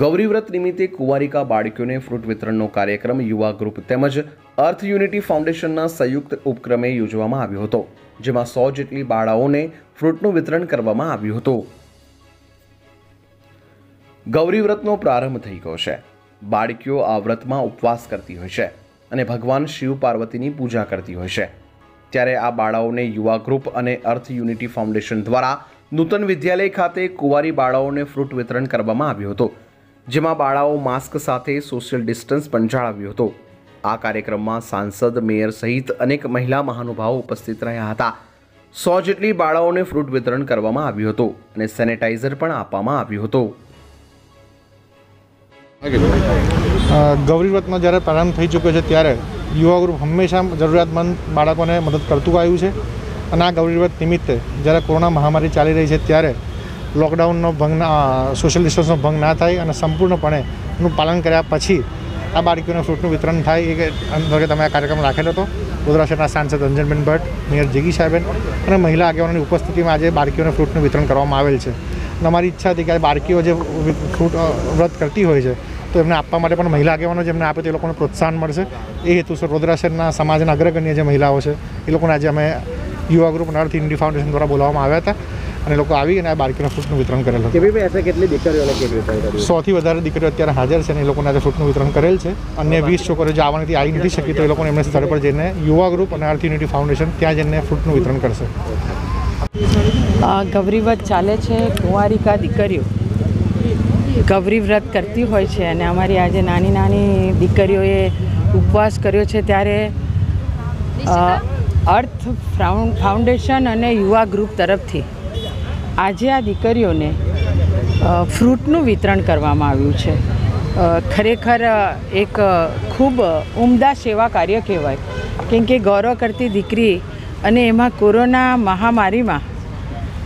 ગૌરીવ્રત નિમિત્તે કુંવારિકા બાળકીઓને ફ્રૂટ વિતરણનો કાર્યક્રમ યુવા ગ્રુપ તેમજ અર્થ યુનિટી ફાઉન્ડેશનના સંયુક્ત ઉપક્રમે યોજવામાં આવ્યો હતો, જેમાં સો જેટલી બાળાઓને ફ્રૂટનું વિતરણ કરવામાં આવ્યું હતું. ગૌરીવ્રતનો પ્રારંભ થઈ ગયો છે. બાળકીઓ આ વ્રતમાં ઉપવાસ કરતી હોય છે અને ભગવાન શિવ પાર્વતીની પૂજા કરતી હોય છે. ત્યારે આ બાળાઓને યુવા ગ્રુપ અને અર્થ યુનિટી ફાઉન્ડેશન દ્વારા નૂતન વિદ્યાલય ખાતે કુંવારી બાળાઓને ફ્રૂટ વિતરણ કરવામાં આવ્યું હતું જેમાં બાળાઓ માસ્ક સાથે સોશિયલ ડિસ્ટન્સ પણ જાળવ્યું હતું. આ કાર્યક્રમમાં સાંસદ મેયર સહિત અનેક મહિલા મહાનુભાવો ઉપસ્થિત રહ્યા હતા. સો જેટલી બાળાઓને ફ્રૂટ વિતરણ કરવામાં આવ્યું હતું અને સેનેટાઇઝર પણ આપવામાં આવ્યું હતું. અ, જ્યારે પ્રારંભ થઈ ચૂક્યો છે ત્યારે યુવા ગ્રુપ હંમેશા જરૂરિયાતમંદ બાળકોને મદદ કરતું આવ્યું છે. અને આ ગૌરીવ્રત નિમિત્તે જ્યારે કોરોના મહામારી ચાલી રહી છે ત્યારે લોકડાઉનનો ભંગ સોશિયલ ડિસ્ટન્સનો ભંગ ના થાય અને સંપૂર્ણપણે એનું પાલન કર્યા પછી આ બાળકીઓને ફ્રૂટનું વિતરણ થાય એ અંતર્ગત અમે આ કાર્યક્રમ રાખેલો હતો, ગોધરા શહેરના સાંસદ રંજનબેન ભટ્ટ, મેયર જીગી સાહેબેન અને મહિલા આગેવાનોની ઉપસ્થિતિમાં આજે બાળકીઓને ફ્રૂટનું વિતરણ કરવામાં આવેલ છે. અને અમારી ઈચ્છા હતી કે બાળકીઓ જે ફ્રૂટ વ્રત કરતી હોય છે, તો એમને આપવા માટે પણ મહિલા આગેવાનો જેમને આપે તે લોકોને પ્રોત્સાહન મળશે. એ હેતુસર વડોદરા શહેરના સમાજના અગ્રગણ્ય જે મહિલાઓ છે, એ લોકોને આજે અમે યુવા ગ્રુપ અને અર્થ ઇન્ડી ફાઉન્ડેશન દ્વારા બોલાવવામાં આવ્યા હતા. અને એ લોકો આવી અને આ બાળકીઓને ફ્રૂટનું વિતરણ કરેલ હતું. કે ભાઈ ऐसे કેટલી દીકરીઓને સોથી વધારે દીકરીઓ અત્યારે હાજર છે અને એ લોકોને આજે ફ્રૂટનું વિતરણ કરેલ છે. અન્ય વીસ છોકરીઓ જે આવવાથી આવી નથી શકી તો એ લોકોને એમને સ્થળ પર જઈને યુવા ગ્રુપ અને અર્થ યુનિટી ફાઉન્ડેશન ત્યાં જઈને ફ્રૂટનું વિતરણ કરશે. અ, ગૌરી વ્રત ચાલે છે કુંવારિકા દીકરીઓ. ગૌરી વ્રત કરતી હોય છે અને અમારી આજે નાની નાની દીકરીઓએ ઉપવાસ કર્યો છે ત્યારે અર્થ ફાઉન્ડેશન અને યુવા ગ્રુપ તરફથી. આજે આ દીકરીઓને ફ્રૂટનું વિતરણ કરવામાં આવ્યું છે. ખરેખર એક ખૂબ ઉમદા સેવા કાર્ય કહેવાય. કેમ કે ગૌરવ કરતી દીકરી અને એમાં કોરોના મહામારીમાં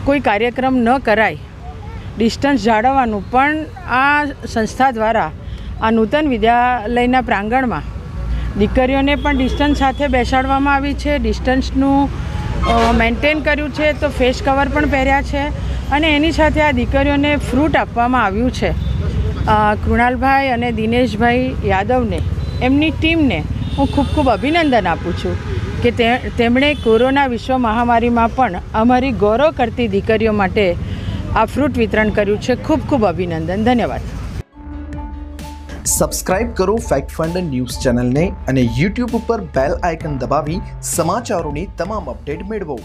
કોઈ કાર્યક્રમ ન કરાય, ડિસ્ટન્સ જાળવવાનું પણ આ સંસ્થા દ્વારા, આ નૂતન વિદ્યાલયના પ્રાંગણમાં દીકરીઓને પણ ડિસ્ટન્સ સાથે બેસાડવામાં આવી છે. ડિસ્ટન્સનું મેન્ટેન કર્યું છે, તો ફેસ કવર પણ પહેર્યા છે અને એની સાથે આ દીકરીઓને ફ્રૂટ આપવામાં આવ્યું છે. કૃણાલભાઈ અને દિનેશભાઈ યાદવને, એમની ટીમને હું ખૂબ ખૂબ અભિનંદન આપું છું કે તેમણે કોરોના વિશ્વ મહામારીમાં પણ અમારી ગૌરવ કરતી દીકરીઓ માટે આ ફ્રૂટ વિતરણ કર્યું છે. ખૂબ ખૂબ અભિનંદન. ધન્યવાદ. સબસ્ક્રાઇબ કરો ફેક્ટ ફંડ ન્યૂઝ ચેનલને અને યુટ્યુબ ઉપર બેલ આઇકન દબાવી સમાચારોની તમામ અપડેટ મેળવો.